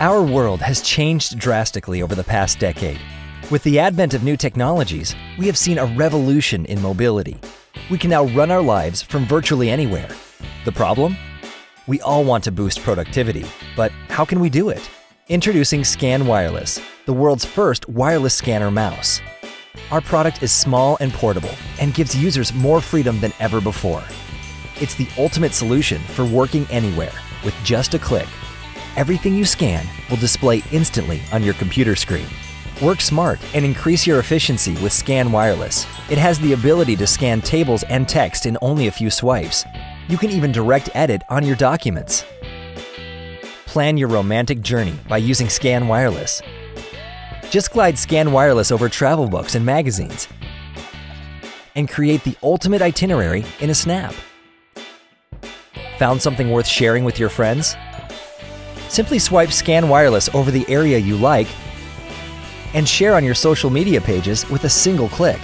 Our world has changed drastically over the past decade. With the advent of new technologies, we have seen a revolution in mobility. We can now run our lives from virtually anywhere. The problem? We all want to boost productivity, but how can we do it? Introducing Zcan Wireless, the world's first wireless scanner mouse. Our product is small and portable and gives users more freedom than ever before. It's the ultimate solution for working anywhere with just a click. Everything you scan will display instantly on your computer screen. Work smart and increase your efficiency with Zcan Wireless. It has the ability to scan tables and text in only a few swipes. You can even direct edit on your documents. Plan your romantic journey by using Zcan Wireless. Just glide Zcan Wireless over travel books and magazines and create the ultimate itinerary in a snap. Found something worth sharing with your friends? Simply swipe Zcan Wireless over the area you like and share on your social media pages with a single click.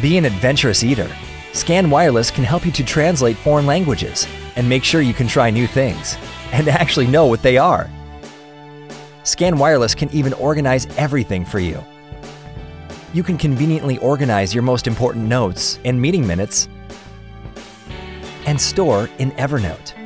Be an adventurous eater. Zcan Wireless can help you to translate foreign languages and make sure you can try new things and actually know what they are. Zcan Wireless can even organize everything for you. You can conveniently organize your most important notes and meeting minutes and store in Evernote.